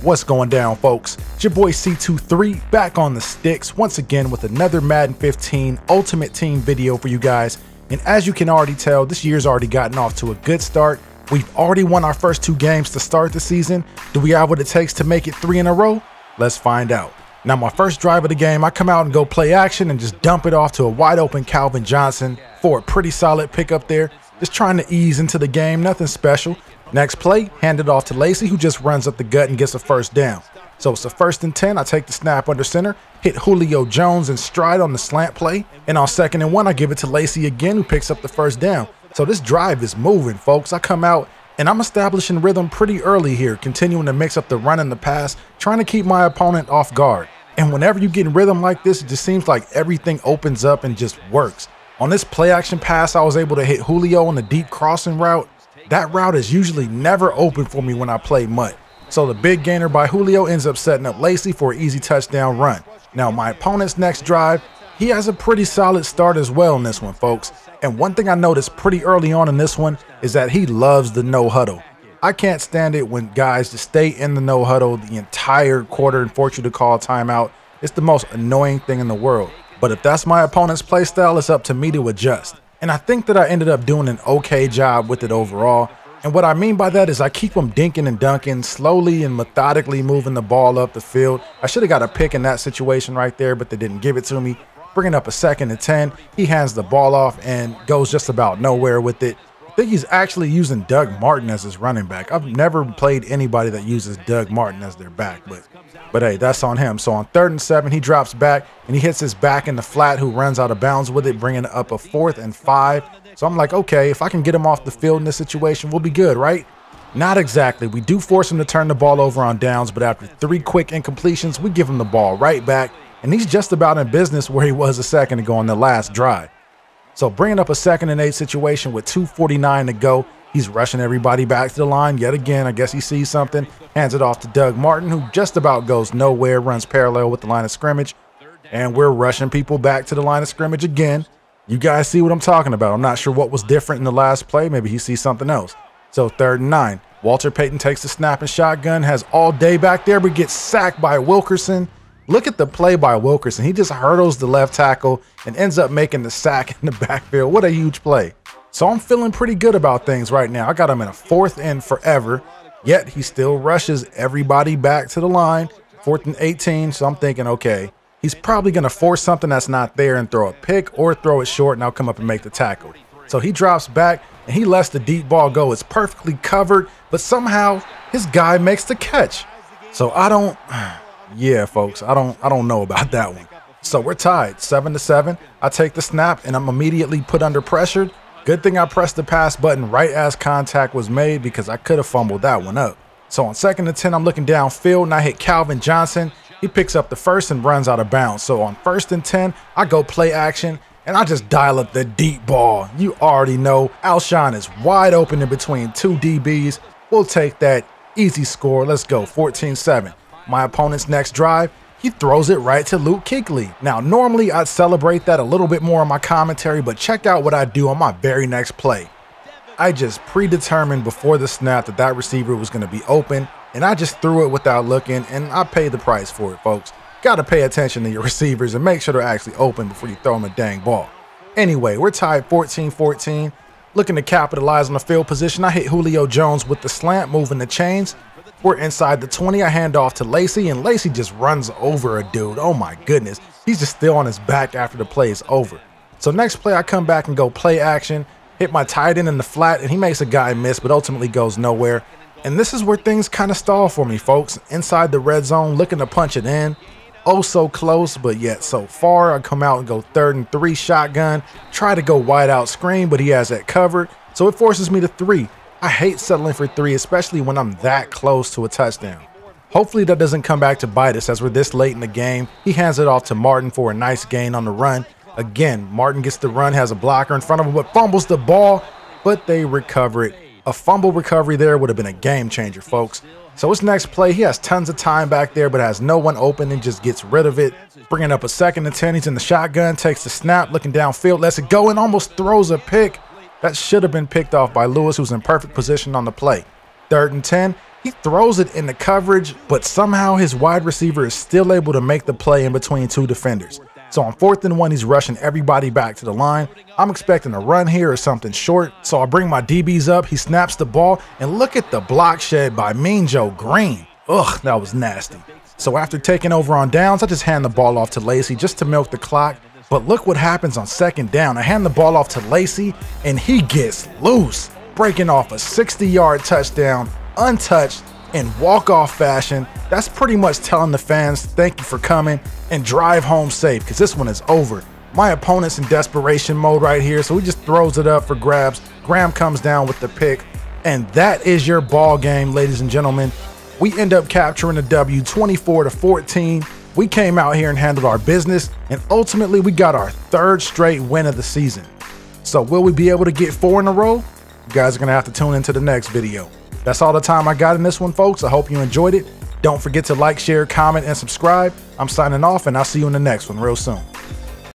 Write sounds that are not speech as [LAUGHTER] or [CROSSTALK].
What's going down, folks? It's your boy C23 back on the sticks once again with another Madden 15 Ultimate Team video for you guys. And as you can already tell, this year's already gotten off to a good start. We've already won our first two games to start the season. Do we have what it takes to make it three in a row? Let's find out. Now, my first drive of the game, I come out and go play action and just dump it off to a wide open Calvin Johnson for a pretty solid pickup there. Just trying to ease into the game, nothing special. Next play, hand it off to Lacy, who just runs up the gut and gets a first down. So it's a first and 10. I take the snap under center, hit Julio Jones and stride on the slant play. And on second and one, I give it to Lacy again, who picks up the first down. So this drive is moving, folks. I come out and I'm establishing rhythm pretty early here, continuing to mix up the run and the pass, trying to keep my opponent off guard. And whenever you get in rhythm like this, it just seems like everything opens up and just works. On this play action pass, I was able to hit Julio on the deep crossing route that route is usually never open for me when I play MUT. So the big gainer by Julio ends up setting up Lacy for an easy touchdown run. Now my opponent's next drive, he has a pretty solid start as well in this one, folks. And one thing I noticed pretty early on in this one is that he loves the no huddle. I can't stand it when guys just stay in the no huddle the entire quarter and force you to call a timeout. It's the most annoying thing in the world. But if that's my opponent's playstyle, it's up to me to adjust. And I think that I ended up doing an okay job with it overall. And what I mean by that is I keep them dinking and dunking, slowly and methodically moving the ball up the field. I should have got a pick in that situation right there, but they didn't give it to me. Bringing up a second and 10, he hands the ball off and goes just about nowhere with it. Think he's actually using Doug Martin as his running back. I've never played anybody that uses Doug Martin as their back, but but hey, that's on him. So on third and seven, he drops back and he hits his back in the flat who runs out of bounds with it, bringing up a fourth and five. So I'm like, okay, if I can get him off the field in this situation, we'll be good, right? Not exactly. We do force him to turn the ball over on downs, but after three quick incompletions, we give him the ball right back. And he's just about in business where he was a second ago on the last drive. So bringing up a second and eight situation with 2.49 to go, He's rushing everybody back to the line yet again. I guess he sees something, hands it off to Doug Martin, who just about goes nowhere, runs parallel with the line of scrimmage. And we're rushing people back to the line of scrimmage again. You guys see what I'm talking about. I'm not sure what was different in the last play. Maybe he sees something else. So third and nine. Walter Payton takes the snap and shotgun, has all day back there, but gets sacked by Wilkerson. Look at the play by Wilkerson. He just hurdles the left tackle and ends up making the sack in the [LAUGHS] backfield. What a huge play. So I'm feeling pretty good about things right now. I got him in a fourth and forever, yet he still rushes everybody back to the line. Fourth and 18, so I'm thinking, okay, he's probably going to force something that's not there and throw a pick or throw it short and I'll come up and make the tackle. So he drops back and he lets the deep ball go. It's perfectly covered, but somehow his guy makes the catch. So I don't, [SIGHS] yeah, folks, I don't, I don't know about [LAUGHS] that one. So we're tied, seven to seven. I take the snap and I'm immediately put under pressure Good thing I pressed the pass button right as contact was made because I could have fumbled that one up. So on second and 10, I'm looking downfield and I hit Calvin Johnson. He picks up the first and runs out of bounds. So on first and 10, I go play action and I just dial up the deep ball. You already know Alshon is wide open in between two DBs. We'll take that easy score. Let's go 14-7. My opponent's next drive, he throws it right to Luke Kuechly. Now, normally I'd celebrate that a little bit more in my commentary, but check out what I do on my very next play. I just predetermined before the snap that that receiver was going to be open, and I just threw it without looking, and I paid the price for it, folks. Got to pay attention to your [LAUGHS] receivers and make sure they're actually open before you throw them a dang ball. Anyway, we're tied 14-14. Looking to capitalize on the field position, I hit Julio Jones with the slant, moving the chains, we're inside the 20. I hand off to Lacy, and Lacy just runs over a dude. Oh my goodness. He's just still on his back after the play is over. So next play, I come back and go play action, hit my tight end in the flat, and he makes a guy miss, but ultimately goes nowhere. And this is where things kind of stall for me, folks. Inside the red zone, looking to punch it in. Oh, so close, but yet so far. I come out and go third and three shotgun. Try to go wide out screen, but he has that covered. So it forces me to three. I hate settling for three, especially when I'm that close to a touchdown. Hopefully that doesn't come back to bite us as we're this late in the game. He hands it off to Martin for a nice gain on the run. Again, Martin gets the run, has a blocker in front of him, but fumbles the ball, but they recover it. A fumble recovery there would have been a game changer, folks. So his next play, he has tons of time back there, but has no one open and just gets rid of it. Bringing up a second and 10, he's in the shotgun, takes the snap, looking downfield, lets it go, and almost throws a pick. That should have been picked off by Lewis, who's in perfect position on the play. Third and 10, He throws it in the coverage, but somehow his wide receiver is still able to make the play in between two defenders. So on fourth and one, he's rushing everybody back to the line. I'm expecting a run here or something short. So I bring my DBs up. He snaps the ball, and look at the block shed by Mean Joe Greene. Ugh, that was nasty. So after taking over on downs, I just hand the ball off to Lacy just to milk the clock. But look what happens on second down. I hand the ball off to Lacy, and he gets loose, breaking off a 60 yard touchdown, untouched, in walk off fashion. That's pretty much telling the fans thank you for coming and drive home safe because this one is over. My opponent's in desperation mode right here, so he just throws it up for grabs. Graham comes down with the pick, and that is your ball game, ladies and gentlemen. We end up capturing a W 24 to 14. We came out here and handled our business, and ultimately we got our third straight win of the season. So will we be able to get four in a row? You guys are gonna have to tune into the next video. That's all the time I got in this one, folks. I hope you enjoyed it. Don't forget to like, share, comment, and subscribe. I'm signing off, and I'll see you in the next one real soon.